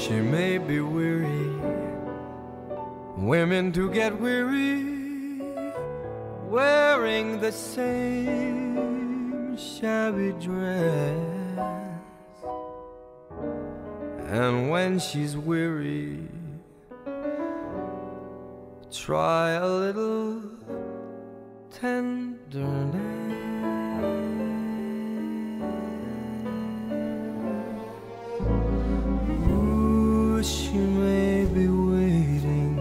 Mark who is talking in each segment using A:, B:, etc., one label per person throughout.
A: She may be weary. Women do get weary wearing the same shabby dress. And when she's weary, try a little tenderness. Be waiting,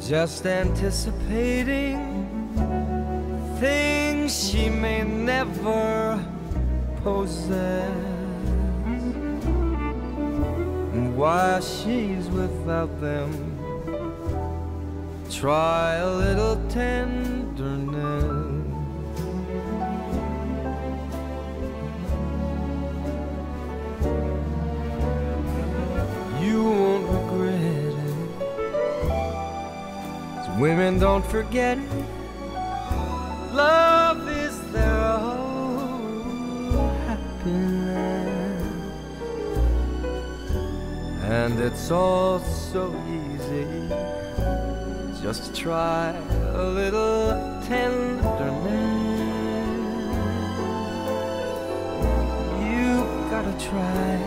A: just anticipating things she may never possess. And while she's without them, try a little tenderness. Women don't forget it. Love is their whole happiness. And it's all so easy. Just try a little tenderness. You've gotta try.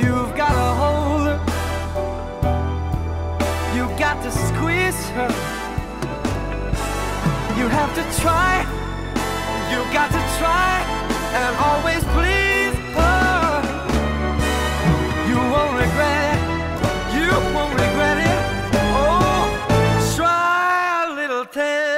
A: You've gotta hold her. You got to squeeze her. You have to try. You got to try and always please her. You won't regret it. You won't regret it. Oh, try a little tender.